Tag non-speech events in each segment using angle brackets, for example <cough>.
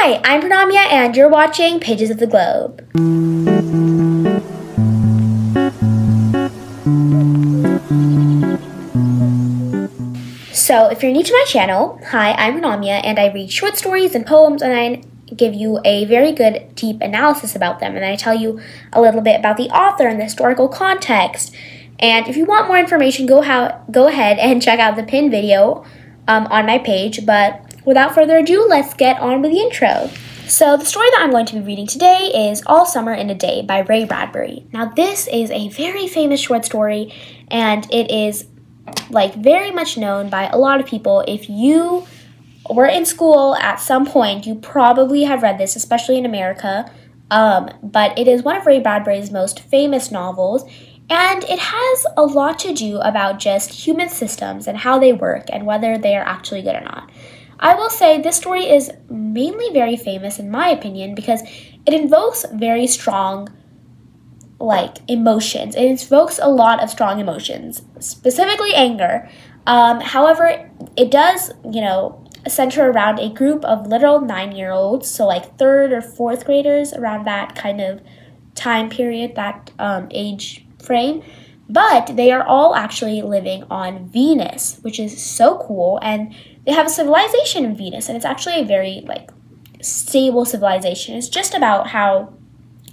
Hi, I'm Pranamya, and you're watching Pages of the Globe. So, if you're new to my channel, hi, I'm Pranamya, and I read short stories and poems, and I give you a very good, deep analysis about them, and I tell you a little bit about the author and the historical context. And if you want more information, go, ha- go ahead and check out the pin video um, on my page. But without further ado, let's get on with the intro. So, the story that I'm going to be reading today is All Summer in a Day by Ray Bradbury. Now, this is a very famous short story, and it is like very much known by a lot of people. If you were in school at some point, you probably have read this, especially in America. Um, but it is one of Ray Bradbury's most famous novels, and it has a lot to do about just human systems and how they work and whether they are actually good or not. I will say this story is mainly very famous, in my opinion, because it invokes very strong like emotions. It invokes a lot of strong emotions, specifically anger. Um, however, it does, you know, center around a group of little nine year olds, so like third or fourth graders around that kind of time period, that um, age frame. But they are all actually living on Venus, which is so cool. And they have a civilization in Venus, and it's actually a very like stable civilization. It's just about how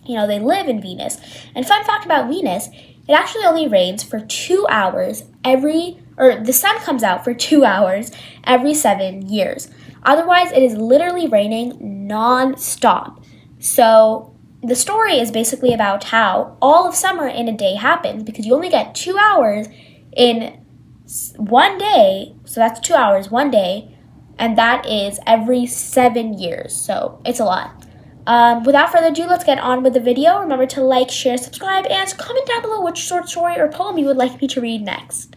you know they live in Venus. And fun fact about Venus, it actually only rains for two hours every or the sun comes out for two hours every seven years. Otherwise, it is literally raining non-stop. So the story is basically about how all of summer in a day happens because you only get two hours in one day. So that's two hours, one day, and that is every seven years. So it's a lot. Um, without further ado, let's get on with the video. Remember to like, share, subscribe, and comment down below which short story or poem you would like me to read next.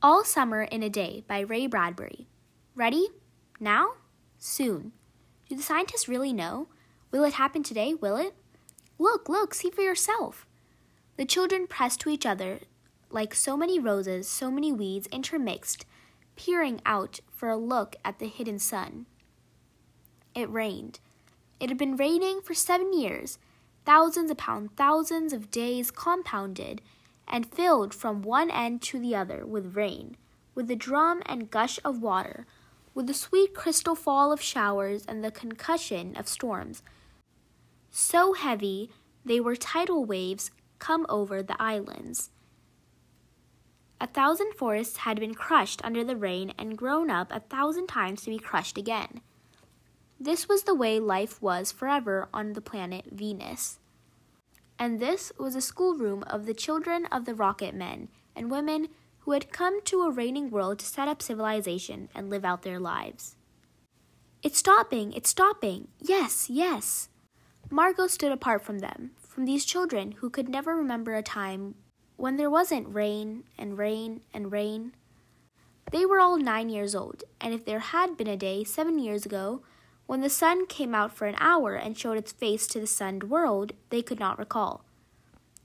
All Summer in a Day by Ray Bradbury. Ready? Now? Soon. Do the scientists really know? Will it happen today? Will it? Look, look, see for yourself. The children pressed to each other like so many roses, so many weeds intermixed, peering out for a look at the hidden sun. It rained. It had been raining for seven years, thousands upon thousands of days compounded and filled from one end to the other with rain, with the drum and gush of water, with the sweet crystal fall of showers and the concussion of storms. So heavy they were tidal waves come over the islands. A thousand forests had been crushed under the rain and grown up a thousand times to be crushed again. This was the way life was forever on the planet Venus. And this was a schoolroom of the children of the rocket men and women who had come to a raining world to set up civilization and live out their lives. It's stopping! It's stopping! Yes, yes! Margot stood apart from them, from these children who could never remember a time when there wasn't rain and rain and rain. They were all nine years old, and if there had been a day seven years ago when the sun came out for an hour and showed its face to the sunned world, they could not recall.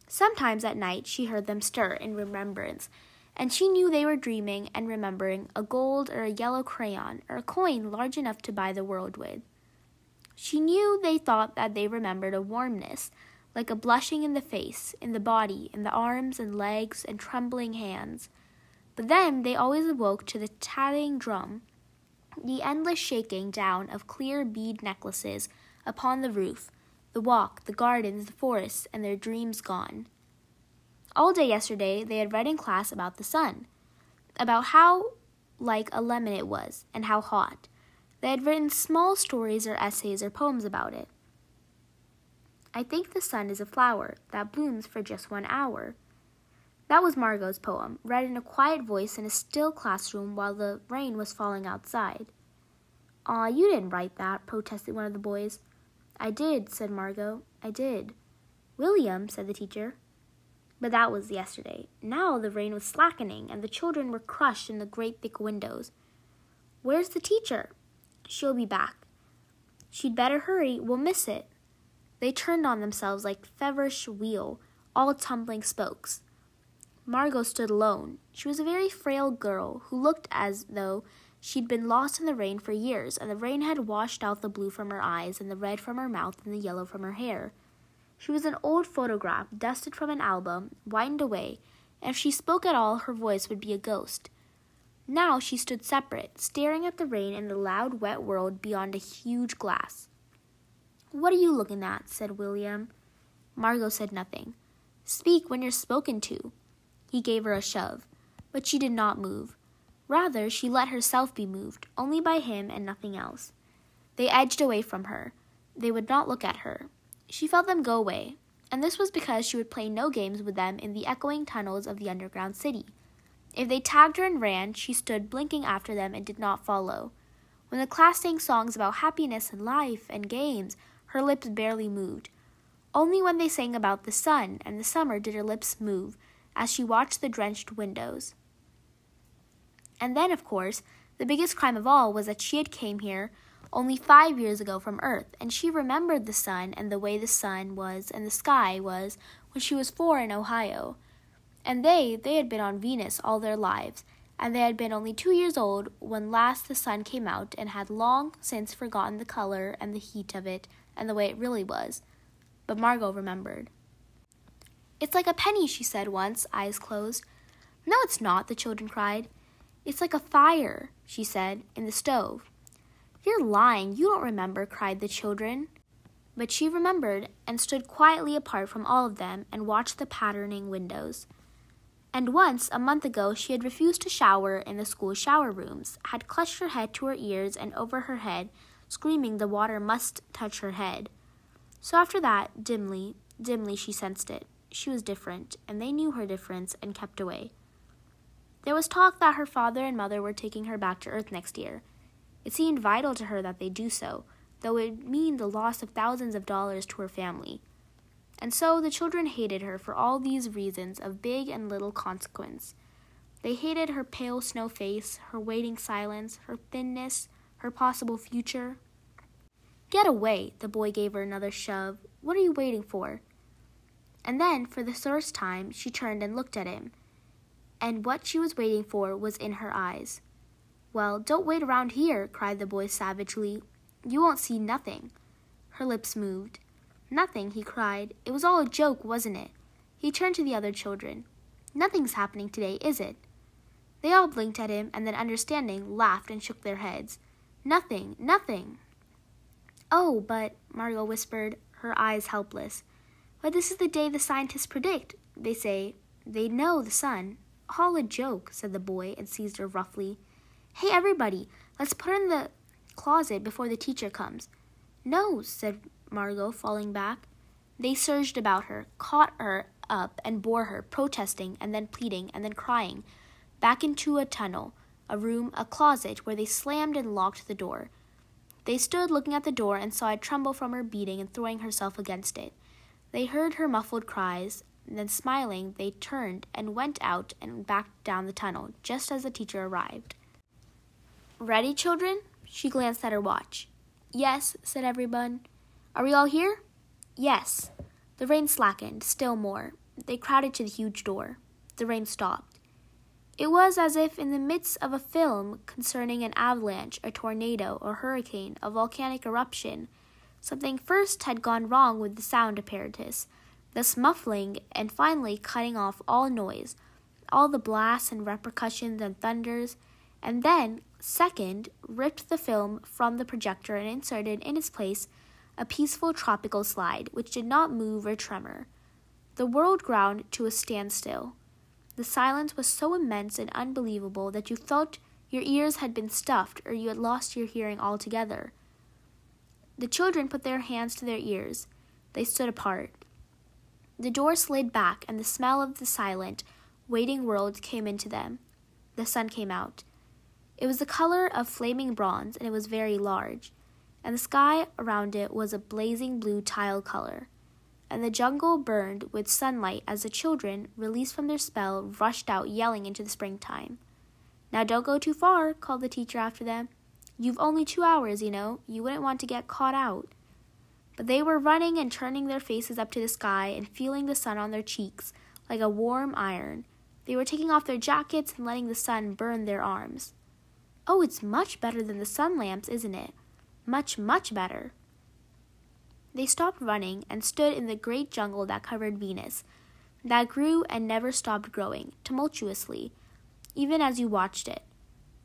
Sometimes at night she heard them stir in remembrance, and she knew they were dreaming and remembering a gold or a yellow crayon or a coin large enough to buy the world with. She knew they thought that they remembered a warmness, like a blushing in the face, in the body, in the arms and legs and trembling hands. But then they always awoke to the tattling drum, the endless shaking down of clear bead necklaces upon the roof, the walk, the gardens, the forests, and their dreams gone. All day yesterday they had read in class about the sun, about how like a lemon it was, and how hot. They had written small stories or essays or poems about it. I think the sun is a flower that blooms for just one hour. That was Margot's poem, read in a quiet voice in a still classroom while the rain was falling outside. Aw, you didn't write that, protested one of the boys. I did, said Margot. I did. William, said the teacher. But that was yesterday. Now the rain was slackening, and the children were crushed in the great thick windows. Where's the teacher? She'll be back. She'd better hurry, we'll miss it. They turned on themselves like feverish wheel, all tumbling spokes. Margot stood alone. She was a very frail girl who looked as though She'd been lost in the rain for years, and the rain had washed out the blue from her eyes, and the red from her mouth, and the yellow from her hair. She was an old photograph, dusted from an album, whitened away, and if she spoke at all, her voice would be a ghost. Now she stood separate, staring at the rain and the loud, wet world beyond a huge glass. What are you looking at? said William. Margot said nothing. Speak when you're spoken to. He gave her a shove, but she did not move. Rather, she let herself be moved, only by him and nothing else. They edged away from her. They would not look at her. She felt them go away, and this was because she would play no games with them in the echoing tunnels of the underground city. If they tagged her and ran, she stood blinking after them and did not follow. When the class sang songs about happiness and life and games, her lips barely moved. Only when they sang about the sun and the summer did her lips move as she watched the drenched windows. And then, of course, the biggest crime of all was that she had came here only five years ago from Earth, and she remembered the sun and the way the sun was and the sky was when she was four in Ohio. And they, they had been on Venus all their lives, and they had been only two years old when last the sun came out and had long since forgotten the color and the heat of it and the way it really was. But Margot remembered. It's like a penny, she said once, eyes closed. No, it's not, the children cried. It's like a fire, she said, in the stove. You're lying, you don't remember, cried the children. But she remembered and stood quietly apart from all of them and watched the patterning windows. And once, a month ago, she had refused to shower in the school shower rooms, had clutched her head to her ears and over her head, screaming the water must touch her head. So after that, dimly, dimly she sensed it. She was different, and they knew her difference and kept away. There was talk that her father and mother were taking her back to Earth next year. It seemed vital to her that they do so, though it would mean the loss of thousands of dollars to her family. And so the children hated her for all these reasons of big and little consequence. They hated her pale snow face, her waiting silence, her thinness, her possible future. Get away, the boy gave her another shove. What are you waiting for? And then, for the first time, she turned and looked at him. And what she was waiting for was in her eyes. Well, don't wait around here, cried the boy savagely. You won't see nothing. Her lips moved. Nothing, he cried. It was all a joke, wasn't it? He turned to the other children. Nothing's happening today, is it? They all blinked at him and then, understanding, laughed and shook their heads. Nothing, nothing. Oh, but, Margot whispered, her eyes helpless. But this is the day the scientists predict. They say they know the sun. All a joke, said the boy and seized her roughly. Hey, everybody, let's put her in the closet before the teacher comes. No, said Margot, falling back. They surged about her, caught her up, and bore her, protesting, and then pleading, and then crying, back into a tunnel, a room, a closet, where they slammed and locked the door. They stood looking at the door and saw it tremble from her beating and throwing herself against it. They heard her muffled cries, and then smiling, they turned and went out and back down the tunnel, just as the teacher arrived. Ready, children? She glanced at her watch. Yes, said everyone. Are we all here? Yes. The rain slackened, still more. They crowded to the huge door. The rain stopped. It was as if in the midst of a film concerning an avalanche, a tornado, a hurricane, a volcanic eruption, something first had gone wrong with the sound apparatus, thus muffling and finally cutting off all noise, all the blasts and repercussions and thunders, and then, second, ripped the film from the projector and inserted in its place a peaceful tropical slide which did not move or tremor. The world ground to a standstill. The silence was so immense and unbelievable that you felt your ears had been stuffed or you had lost your hearing altogether. The children put their hands to their ears. They stood apart. The door slid back, and the smell of the silent, waiting world came into them. The sun came out. It was the color of flaming bronze, and it was very large and the sky around it was a blazing blue tile color. And the jungle burned with sunlight as the children, released from their spell, rushed out yelling into the springtime. Now don't go too far, called the teacher after them. You've only two hours, you know. You wouldn't want to get caught out. But they were running and turning their faces up to the sky and feeling the sun on their cheeks like a warm iron. They were taking off their jackets and letting the sun burn their arms. Oh, it's much better than the sun lamps, isn't it? Much, much better. They stopped running and stood in the great jungle that covered Venus, that grew and never stopped growing, tumultuously, even as you watched it.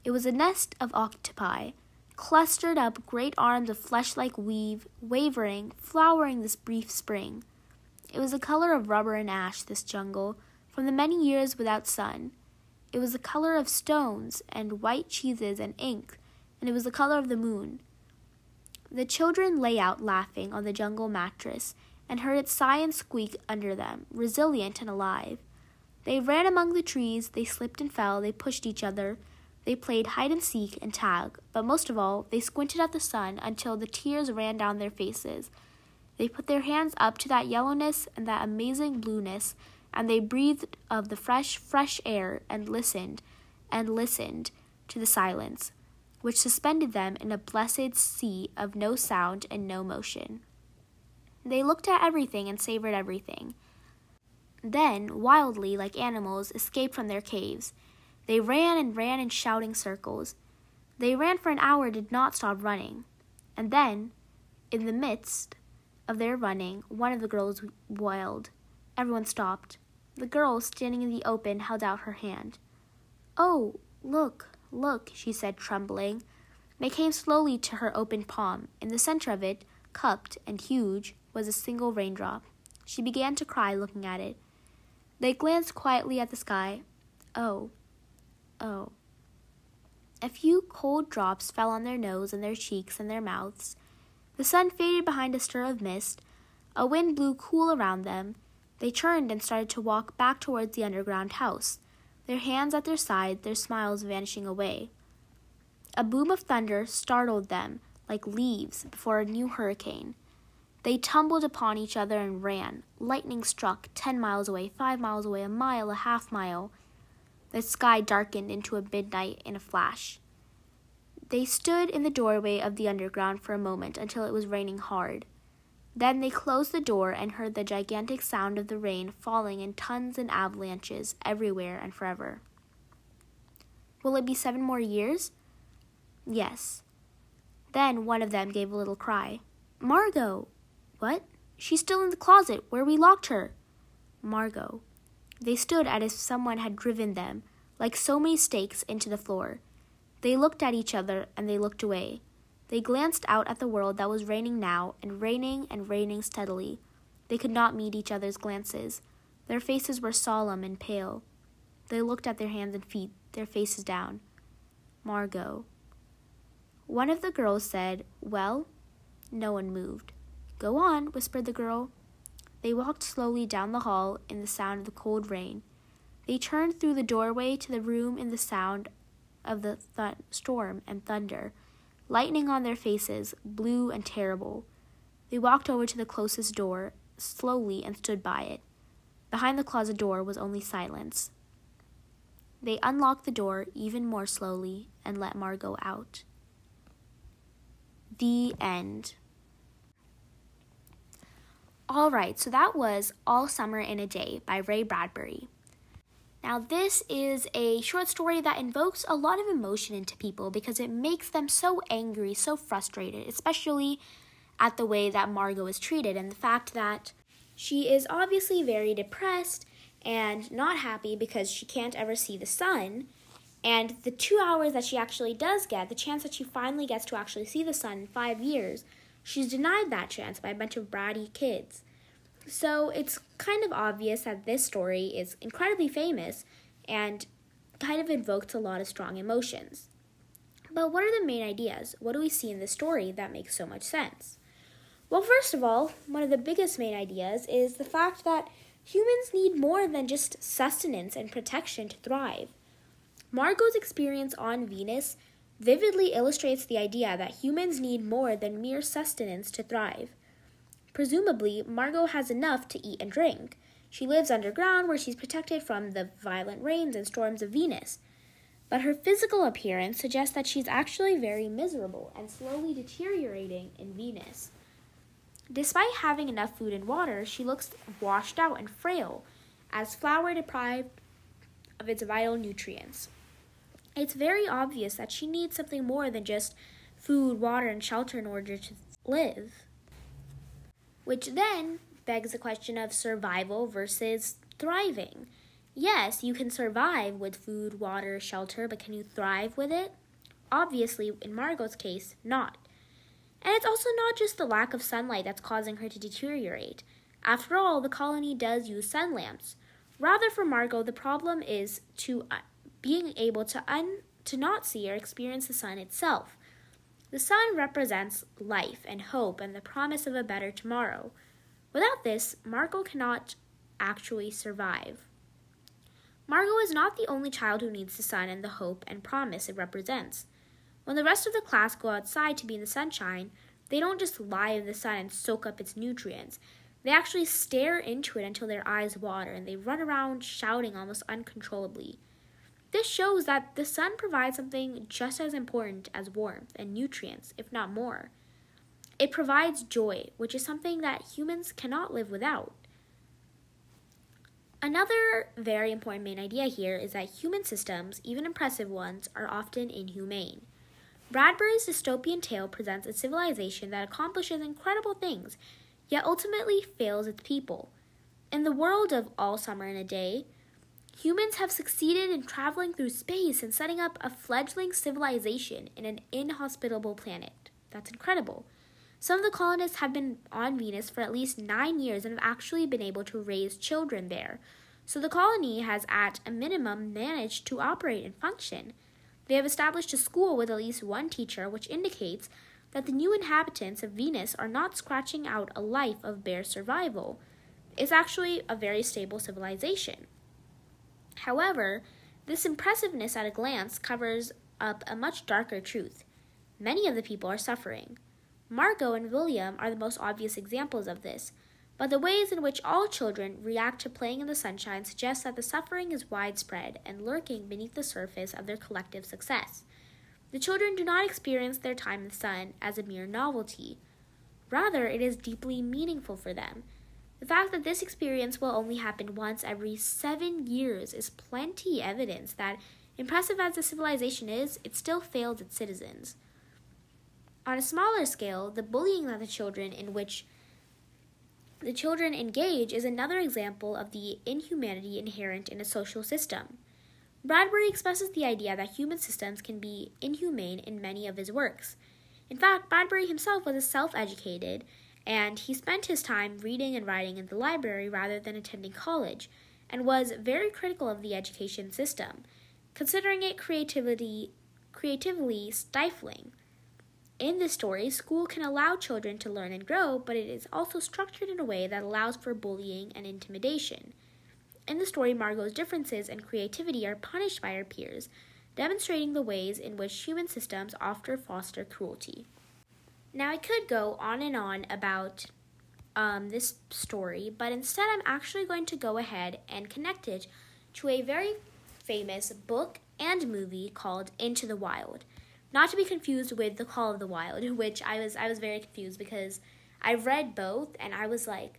It was a nest of octopi, clustered up great arms of flesh like weave, wavering, flowering this brief spring. It was the color of rubber and ash, this jungle, from the many years without sun. It was the color of stones and white cheeses and ink, and it was the color of the moon. The children lay out laughing on the jungle mattress and heard it sigh and squeak under them, resilient and alive. They ran among the trees, they slipped and fell, they pushed each other, they played hide and seek and tag, but most of all, they squinted at the sun until the tears ran down their faces. They put their hands up to that yellowness and that amazing blueness, and they breathed of the fresh, fresh air and listened and listened to the silence which suspended them in a blessed sea of no sound and no motion. They looked at everything and savored everything. Then, wildly, like animals, escaped from their caves. They ran and ran in shouting circles. They ran for an hour, did not stop running. And then, in the midst of their running, one of the girls wailed. Everyone stopped. The girl, standing in the open, held out her hand. Oh, look, Look, she said, trembling. They came slowly to her open palm. In the center of it, cupped and huge, was a single raindrop. She began to cry, looking at it. They glanced quietly at the sky. Oh, oh. A few cold drops fell on their nose and their cheeks and their mouths. The sun faded behind a stir of mist. A wind blew cool around them. They turned and started to walk back towards the underground house their hands at their side, their smiles vanishing away. A boom of thunder startled them like leaves before a new hurricane. They tumbled upon each other and ran. Lightning struck ten miles away, five miles away, a mile, a half mile. The sky darkened into a midnight in a flash. They stood in the doorway of the underground for a moment until it was raining hard. Then they closed the door and heard the gigantic sound of the rain falling in tons and avalanches everywhere and forever. Will it be seven more years? Yes. Then one of them gave a little cry. Margot! What? She's still in the closet where we locked her. Margot. They stood as if someone had driven them, like so many stakes, into the floor. They looked at each other and they looked away. They glanced out at the world that was raining now, and raining and raining steadily. They could not meet each other's glances. Their faces were solemn and pale. They looked at their hands and feet, their faces down. Margot. One of the girls said, Well? No one moved. Go on, whispered the girl. They walked slowly down the hall in the sound of the cold rain. They turned through the doorway to the room in the sound of the th- storm and thunder lightning on their faces, blue and terrible. They walked over to the closest door, slowly, and stood by it. Behind the closet door was only silence. They unlocked the door even more slowly and let Margot out. The end. All right, so that was All Summer in a Day by Ray Bradbury. Now, this is a short story that invokes a lot of emotion into people because it makes them so angry, so frustrated, especially at the way that Margot is treated and the fact that she is obviously very depressed and not happy because she can't ever see the sun. And the two hours that she actually does get, the chance that she finally gets to actually see the sun in five years, she's denied that chance by a bunch of bratty kids. So it's kind of obvious that this story is incredibly famous and kind of invokes a lot of strong emotions. But what are the main ideas? What do we see in the story that makes so much sense? Well, first of all, one of the biggest main ideas is the fact that humans need more than just sustenance and protection to thrive. Margot's experience on Venus vividly illustrates the idea that humans need more than mere sustenance to thrive. Presumably, Margot has enough to eat and drink. She lives underground where she's protected from the violent rains and storms of Venus. But her physical appearance suggests that she's actually very miserable and slowly deteriorating in Venus. Despite having enough food and water, she looks washed out and frail, as flower deprived of its vital nutrients. it's very obvious that she needs something more than just food, water, and shelter in order to live. Which then begs the question of survival versus thriving. Yes, you can survive with food, water, shelter, but can you thrive with it? Obviously, in Margot's case, not. And it's also not just the lack of sunlight that's causing her to deteriorate. After all, the colony does use sun lamps. Rather, for Margot, the problem is to uh, being able to un- to not see or experience the sun itself. The sun represents life and hope and the promise of a better tomorrow. Without this, Margot cannot actually survive. Margot is not the only child who needs the sun and the hope and promise it represents. When the rest of the class go outside to be in the sunshine, they don't just lie in the sun and soak up its nutrients. They actually stare into it until their eyes water and they run around shouting almost uncontrollably. This shows that the sun provides something just as important as warmth and nutrients, if not more. It provides joy, which is something that humans cannot live without. Another very important main idea here is that human systems, even impressive ones, are often inhumane. Bradbury's dystopian tale presents a civilization that accomplishes incredible things, yet ultimately fails its people. In the world of All Summer in a Day, humans have succeeded in traveling through space and setting up a fledgling civilization in an inhospitable planet. That's incredible. Some of the colonists have been on Venus for at least nine years and have actually been able to raise children there. So the colony has, at a minimum, managed to operate and function. They have established a school with at least one teacher, which indicates that the new inhabitants of Venus are not scratching out a life of bare survival. It's actually a very stable civilization. However, this impressiveness at a glance covers up a much darker truth. Many of the people are suffering. Margot and William are the most obvious examples of this, but the ways in which all children react to playing in the sunshine suggest that the suffering is widespread and lurking beneath the surface of their collective success. The children do not experience their time in the sun as a mere novelty. Rather, it is deeply meaningful for them. The fact that this experience will only happen once every seven years is plenty evidence that, impressive as the civilization is, it still failed its citizens. On a smaller scale, the bullying that the children in which the children engage is another example of the inhumanity inherent in a social system. Bradbury expresses the idea that human systems can be inhumane in many of his works. In fact, Bradbury himself was a self educated, and he spent his time reading and writing in the library rather than attending college, and was very critical of the education system, considering it creativity, creatively stifling. In this story, school can allow children to learn and grow, but it is also structured in a way that allows for bullying and intimidation. In the story, Margot's differences and creativity are punished by her peers, demonstrating the ways in which human systems often foster cruelty. Now, I could go on and on about um, this story, but instead, I'm actually going to go ahead and connect it to a very famous book and movie called Into the Wild. Not to be confused with The Call of the Wild, <laughs> which I was I was very confused because I read both and I was like,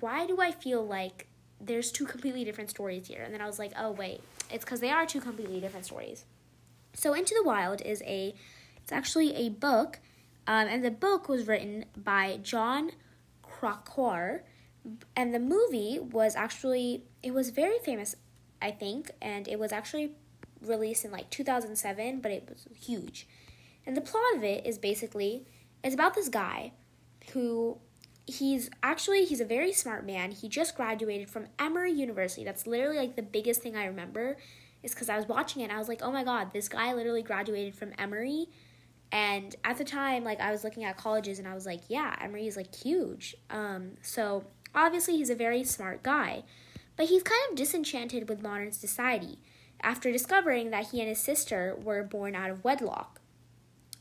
why do I feel like there's two completely different stories here? And then I was like, oh wait, it's because they are two completely different stories. So Into the Wild is a it's actually a book, um, and the book was written by Jon Krakauer, and the movie was actually it was very famous, I think, and it was actually released in like 2007, but it was huge. And the plot of it is basically it's about this guy who he's actually he's a very smart man. He just graduated from Emory University. That's literally like the biggest thing I remember is cuz I was watching it and I was like, "Oh my god, this guy literally graduated from Emory." And at the time, like I was looking at colleges and I was like, "Yeah, Emory is like huge." Um so obviously he's a very smart guy, but he's kind of disenchanted with modern society after discovering that he and his sister were born out of wedlock.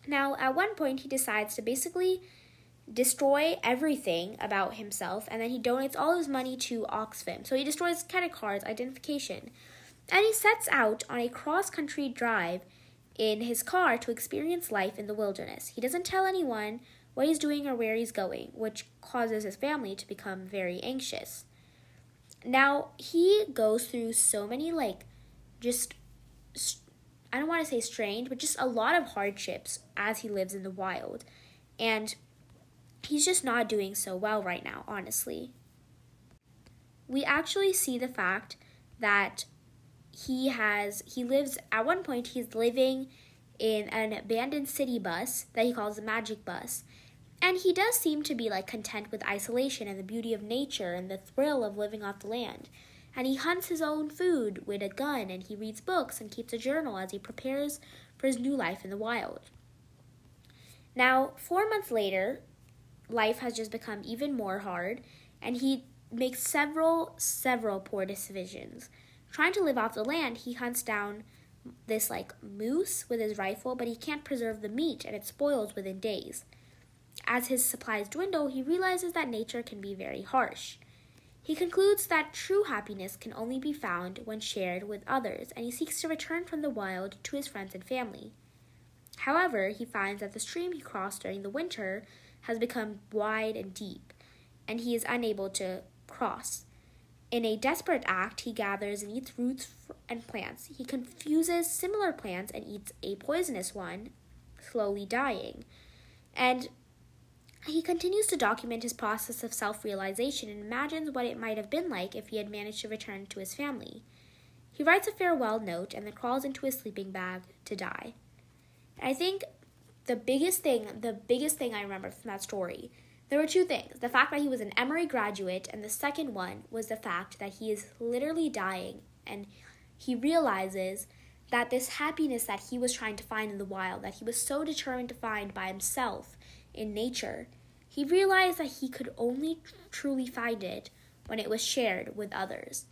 Now, at one point, he decides to basically destroy everything about himself and then he donates all his money to Oxfam. So he destroys credit cards, identification, and he sets out on a cross country drive in his car to experience life in the wilderness. He doesn't tell anyone what he's doing or where he's going, which causes his family to become very anxious. Now, he goes through so many like just I don't want to say strained, but just a lot of hardships as he lives in the wild. And he's just not doing so well right now, honestly. We actually see the fact that he has he lives at one point he's living in an abandoned city bus that he calls the magic bus. And he does seem to be like content with isolation and the beauty of nature and the thrill of living off the land. And he hunts his own food with a gun and he reads books and keeps a journal as he prepares for his new life in the wild. Now 4 months later life has just become even more hard and he makes several several poor decisions Trying to live off the land, he hunts down this like moose with his rifle, but he can't preserve the meat and it spoils within days. As his supplies dwindle, he realizes that nature can be very harsh. He concludes that true happiness can only be found when shared with others, and he seeks to return from the wild to his friends and family. However, he finds that the stream he crossed during the winter has become wide and deep, and he is unable to cross. In a desperate act, he gathers and eats roots and plants. He confuses similar plants and eats a poisonous one, slowly dying. And he continues to document his process of self realization and imagines what it might have been like if he had managed to return to his family. He writes a farewell note and then crawls into his sleeping bag to die. And I think the biggest thing, the biggest thing I remember from that story there were two things the fact that he was an Emory graduate, and the second one was the fact that he is literally dying and he realizes that this happiness that he was trying to find in the wild, that he was so determined to find by himself in nature, he realized that he could only truly find it when it was shared with others.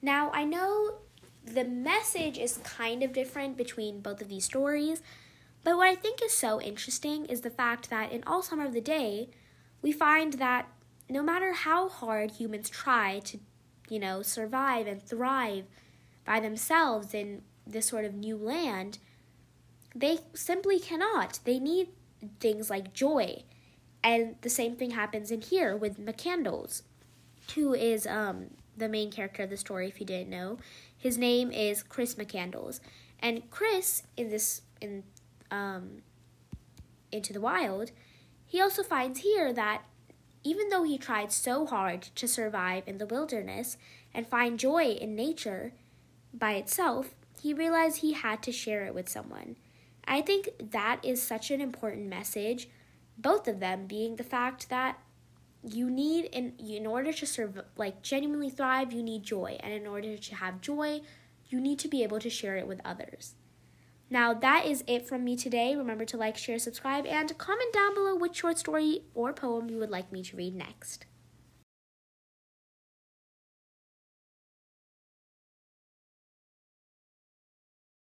Now, I know the message is kind of different between both of these stories, but what I think is so interesting is the fact that in All Summer of the Day, we find that no matter how hard humans try to, you know, survive and thrive by themselves in this sort of new land, they simply cannot. They need things like joy. And the same thing happens in here with McCandless, who is um, the main character of the story, if you didn't know. His name is Chris McCandless. And Chris, in this, in, um, Into the Wild, he also finds here that even though he tried so hard to survive in the wilderness and find joy in nature by itself, he realized he had to share it with someone. I think that is such an important message, both of them being the fact that you need in in order to serve like genuinely thrive, you need joy, and in order to have joy, you need to be able to share it with others. Now, that is it from me today. Remember to like, share, subscribe, and comment down below which short story or poem you would like me to read next.